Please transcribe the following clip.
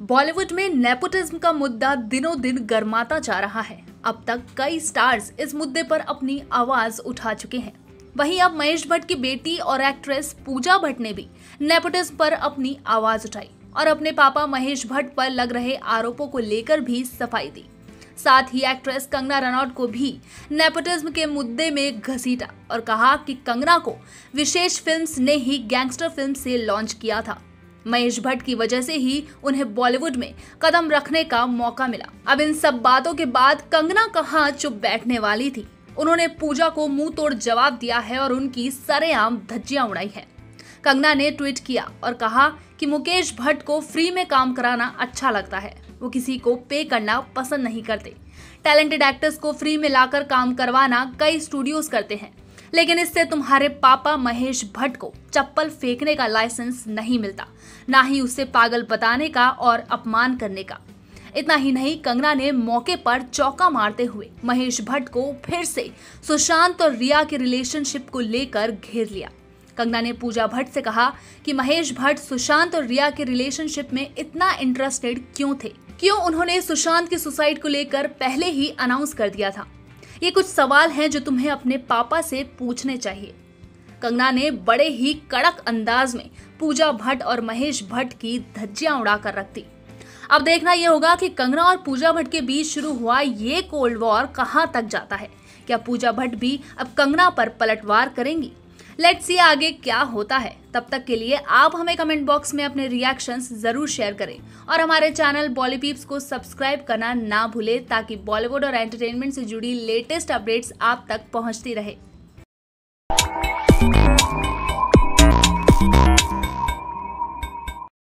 बॉलीवुड में नेपोटिज्म का मुद्दा दिनों दिन गर्माता जा रहा है। अब तक कई स्टार्स इस मुद्दे पर अपनी आवाज़ उठा चुके हैं। वहीं अब महेश भट्ट की बेटी और एक्ट्रेस पूजा भट्ट ने भी नेपोटिज्म पर अपनी आवाज़ उठाई और अपने पापा महेश भट्ट पर लग रहे आरोपों को लेकर भी सफ़ाई दी। साथ ही एक्ट्रेस कंगना रनौत को भी नेपोटिज्म के मुद्दे में घसीटा और कहा कि कंगना को विशेष फिल्म्स ने ही गैंगस्टर फ़िल्म से लॉन्च किया था। महेश भट्ट की वजह से ही उन्हें बॉलीवुड में कदम रखने का मौका मिला। अब इन सब बातों के बाद कंगना कहाँ चुप बैठने वाली थी? उन्होंने पूजा को मुँह तोड़ जवाब दिया है और उनकी सरेआम धज्जियाँ उड़ाई है। कंगना ने ट्वीट किया और कहा कि मुकेश भट्ट को फ्री में काम कराना अच्छा लगता है। वो किसी को पे करना पसंद नहीं करते। टैलेंटेड एक्टर्स को फ्री में लाकर काम करवाना कई स्टूडियोज करते हैं। लेकिन इससे तुम्हारे पापा महेश भट्ट को चप्पल फेंकने का लाइसेंस नहीं मिलता। ना ही उसे पागल बताने का और अपमान करने का। इतना ही नहीं, कंगना ने मौके पर चौका मारते हुए महेश भट्ट को फिर से सुशांत और रिया के रिलेशनशिप को लेकर घेर लिया। कंगना ने पूजा भट्ट से कहा कि महेश भट्ट, सुशांत और रिया के रिलेशनशिप में इतना इंटरेस्टेड क्यों थे? क्यों उन्होंने सुशांत के सुसाइड को लेकर पहले ही अनाउंस कर दिया था? ये कुछ सवाल हैं जो तुम्हें अपने पापा से पूछने चाहिए। कंगना ने बड़े ही कड़क अंदाज में पूजा भट्ट और महेश भट्ट की धज्जियाँ उड़ाकर रख दी। अब देखना यह होगा कि कंगना और पूजा भट्ट के बीच शुरू हुआ ये कोल्ड वॉर कहाँ तक जाता है? क्या पूजा भट्ट भी अब कंगना पर पलटवार करेंगी? लेट्स सी आगे क्या होता है। तब तक के लिए आप हमें कमेंट बॉक्स में अपने रिएक्शंस ज़रूर शेयर करें। और हमारे चैनल बॉलीपीप्स को सब्सक्राइब करना ना भूलें ताकि बॉलीवुड और एंटरटेनमेंट से जुड़ी लेटेस्ट अपडेट्स आप तक पहुँचती रहे।